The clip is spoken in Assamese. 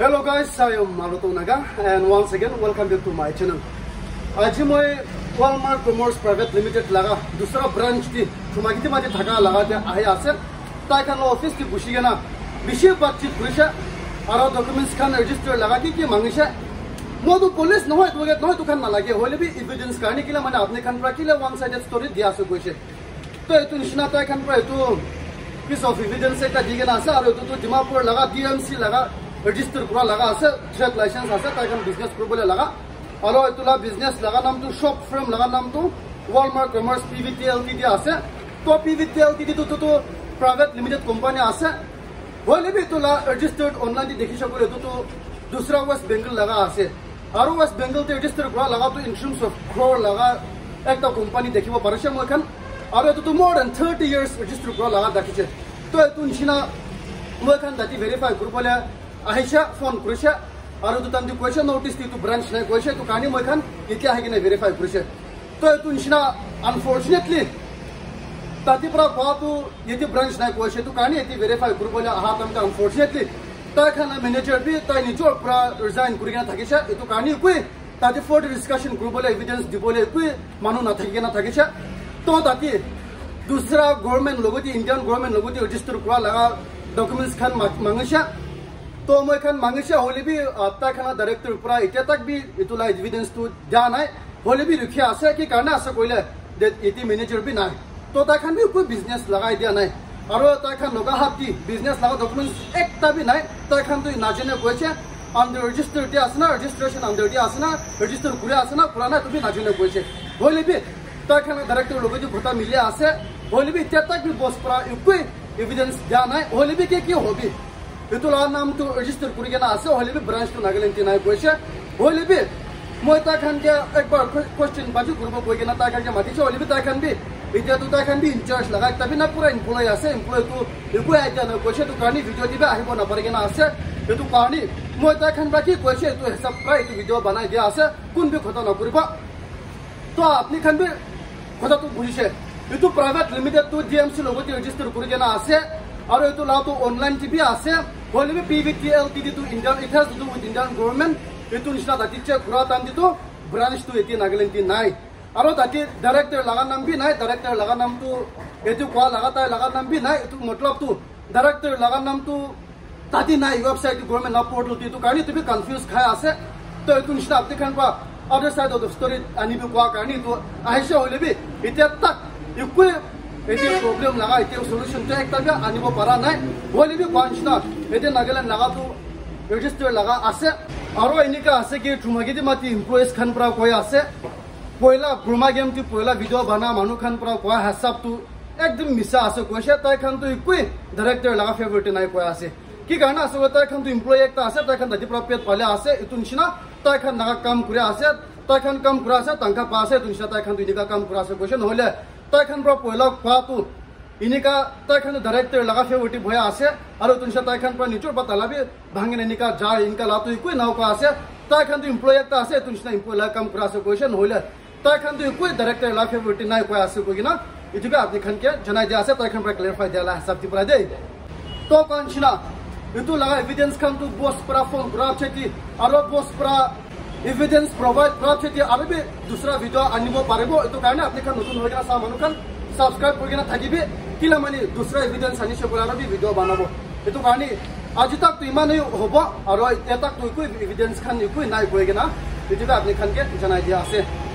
Hello guys, I am Maruto Naga and once again welcome back to my channel. আজি মই ৱালমাৰ্ট কমাৰ্চ প্ৰাইভেট লিমিটেড লগা দুসৰা ব্ৰাঞ্চ দি থুমাকিতি মাটি থাকা লগাতে আহি আছে। তাইখান অফিস দি গুচি কেনা বেছি বাতচিত কৰিছে আৰু ডকুমেণ্টছ খান ৰেজিষ্টাৰ লগা কি কি মাঙিছে। মইতো পুলিচ নহয় তোমাকে নহয় তোখান নালাগে। হ'লে বি ইভিডেঞ্চ কাৰণে কিলে মানে আপুনি খান পৰা কিলে ওৱান চাইডেড ষ্টৰি দিয়া আছে কৈছে তো এইটো নিচিনা তাইখান পৰা এইটো পিছ অফ ইভিডেঞ্চ এটা দি কেনে আছে আৰু এইটোতো ডিমাপুৰ লগা ডি এম চি লগা। ৰেজিষ্টাৰ কৰা লগা আছে ট্ৰেড লাইচেঞ্চ আছে তাইখান বিজনেছ কৰিবলৈ লগা বিজনেছ লগা নামটো শ্বপ ফ্ৰেম লগা নামটো Walmart commerce P V T L T D আছে তো P V T L T ডিটোতো private limited company আছে হ'লে বি এইটোলা ৰেজিষ্টাৰ্ড অনলাইন দি দেখিছ বুলি এইটোতো দুসৰা ৱেষ্ট বেংগল লগা আছে আৰু ৱেষ্ট বেংগলতে ৰেজিষ্টাৰ কৰা লগাটো ইঞ্চুৰেঞ্চ অফ ক্ৰ'ৰ লগা একটা কোম্পানী দেখিব পাৰিছে মই এখন আৰু এইটোতো মোৰ দেন থাৰ্টি ইয়াৰ্ছ ৰেজিষ্টাৰ কৰা লগা দেখিছে তো এইটো নিচিনা মই এখন দাঁতি ভেৰিফাই কৰিবলৈ আহিছে ফোন কৰিছে আৰু এইটো তান্তি কৈছে নটিচ এইটো ব্ৰাঞ্চ নাই কৈছে এইটো কাৰণে মই এখন এতিয়া আহি কিনে ভেৰিফাই কৰিছে তো এইটো নিচিনা আনফৰ্চুনেটলি তাতে পৰা কোৱাটো ইয়াতে ব্ৰাঞ্চ নাই কৈছে এইটো কাৰণে এতিয়া ভেৰিফাই কৰিবলৈ অহা তাৰমানে আনফৰ্চুনেটলি তাই খানা মেনেজাৰ বি তাই নিজৰ পৰা ৰিজাইন কৰি কিনে থাকিছে এইটো কাৰণে একোৱে তাতে ফৰ্ড ডিছকাশ্যন কৰিবলৈ এভিডেঞ্চ দিবলৈ একোৱে মানুহ নাথাকি কিনে থাকিছে তো তাতে দুসৰা গভৰ্ণমেণ্ট লগতে ইণ্ডিয়ান গভৰ্ণমেণ্ট লগতে ৰেজিষ্টাৰ কৰা লগা ডকুমেণ্টছ খান মাঙিছে তো মই খান মাঙিছে হ'লে বি তাই খানা ডাইৰেক্টৰ পৰা এতিয়া তাক বি এইটো লাই এভিডেঞ্চটো দিয়া নাই। হ'লে বি লিখি আছে কি কাৰণে আছে কৰিলে এতিয়া মেনেজাৰ বি নাই। তো তাই খান বি একো বিজনেছ লগাই দিয়া নাই। আৰু তাই খান লগা হাত দি বিজনেছ লগা ডকুমেণ্টছ একটা বি নাই। তাই খান তো নাজানে কৈছে আণ্ডাৰ ৰেজিষ্টাৰ দিয়া আছে না ৰেজিষ্ট্ৰেশ্যন আণ্ডাৰ দিয়া আছে না ৰেজিষ্টাৰ কৰি আছে না কৰা নাই তুমি নাজানে কৈছে। হ'লে বি তাই খান ডাইৰেক্টৰ লগত ভোটা মিলি আছে হ'লে বি এতিয়া তাক বি বছ পৰা একোৱেই এভিডেঞ্চ দিয়া নাই। হ'লে বি কি কি হবি? এইটো ল'ৰাৰ নামটো ৰেজিষ্টাৰ কৰি কিনে আছে হ'লে বি ব্ৰাঞ্চটো নাগালেণ্ড নাই কৈছে হ'লে বি মই তাই খানকে একবাৰ কুৱেশ্যন বাজি কৰিব কৈ কিনে তাই খানকে মাতিছে হ'লে বি তাই খান বি এতিয়াতো তাই খান বি ইনচাৰ্জ লগাই তাবি না পুৰা এমপ্লয় আছে এমপ্লয়টো একো আইডিয়া নাই কৈছে এইটো কাৰণে ভিডিঅ' দিবা আহিব নাপাৰে কিনে আছে এইটো কাৰণে মই তাই খান বা কি কৈছে এইটো হিচাপ কৰা এইটো ভিডিঅ' বনাই দিয়া আছে কোন বি কথা নকৰিব তো আপুনি খান বি কথাটো বুজিছে এইটো প্ৰাইভেট লিমিটেডটো জি এম চি লগতে ৰেজিষ্টাৰ কৰি কিনে আছে আৰু এইটো লাটো অনলাইন টিভি আছে হ'লে B P V T L T ডিটো Indian it has to with Indian government এইটো নিচিনা তাতিছে ঘূৰা টান দিটো ব্ৰাঞ্চটো এতিয়া নাগালেণ্ড নাই আৰু তাতে ডাইৰেক্টৰ লগা নাম বি নাই ডাইৰেক্টৰ লগা নামটো এইটো কোৱা লগা তাই লগা নাম বি নাই এইটো মতলবটো ডাইৰেক্টৰ লগা নামটো তাতে নাই ৱেবছাইট গভৰ্ণমেণ্ট না পৰ্টেলটো এইটো কাৰণে তুমি কনফিউজ খাই আছে তো এইটো নিচিনা আপুনি খান কোৱা আদাৰ চাইড অফ দ্য ষ্টৰিত আনিব কোৱা কাৰণে এইটো আহিছে হ'লে বি এতিয়া তাক একোৱে এতিয়া প্ৰব্লেম লগা এতিয়া চলিউশ্যনটো একটা বি আনিব পৰা নাই হ'লে বি কোৱা নিচিনা এতিয়া নাগালেণ্ড লগাটো ৰেজিষ্টাৰ লগা আছে আৰু এনেকুৱা আছে কি টুমাগিদি মাতি এমপ্লয়িজ খান পৰা কৈ আছে পইলা ব্ৰহ্মা গেমটো পইলা ভিডিঅ' বনা মানুহ খান পৰা কোৱা হিচাপটো একদম মিছা আছে কৈছে তাই খানটো একোৱেই ডাইৰেক্টৰ লগা ফেভৰিটি নাই কৈ আছে কি কাৰণে আচলতে তাই খানটো এমপ্লয়ী একটা আছে তাই খান ৰাতিপুৱা পেট পালে আছে এইটো নিচিনা তাই খান নাগা কাম কৰি আছে তাই খান কাম কৰা আছে টাংকা পা আছে এইটো নিচিনা তাই খানটো এনেকুৱা কাম কৰা আছে কৈছে নহ'লে তাই খান পইলা খোৱাটো এনেকা তাই খান ডাইৰেক্টৰ লগা ফেভৰিটি ভয়া আছে এইটো নিচিনা তাই খান পৰা নিজৰ বা তালাবি ভাঙিনে এনেকা যায় এনেকা লাটো একোৱেই নাও কোৱা আছে তাই খানটো এমপ্লয়ী একটা আছে এমপ্লয়ী লগা কাম কৰা আছে কৈছে নহ'লে তাই খানটো একোৱেই ডাইৰেক্টৰ লগা ফেভৰিটি নাই কৈ আছে কৈ কিনা এইটোকে আপুনি খানকে জনাই দিয়া আছে তাই খান পৰা ক্লিয়াৰিফাই দিয়া হিচাপ দি পৰা দেই তো কোৱা নিচিনা itu laga evidence kan tu bos pra phone pra cheti aro bos pra evidence provide pra cheti aro be dusra video anibo paribo itu karne apni kan notun hoigena sa manu kan subscribe korigena thakibe kila mani dusra evidence ani shebula aro be video banabo itu karne আজি তাক ইমানেই হ'ব আৰু তাক তো একো এভিডেঞ্চ খান একোৱেই নাই কৈ কিনা এইটোকে আপুনি খানকে জনাই দিয়া আছে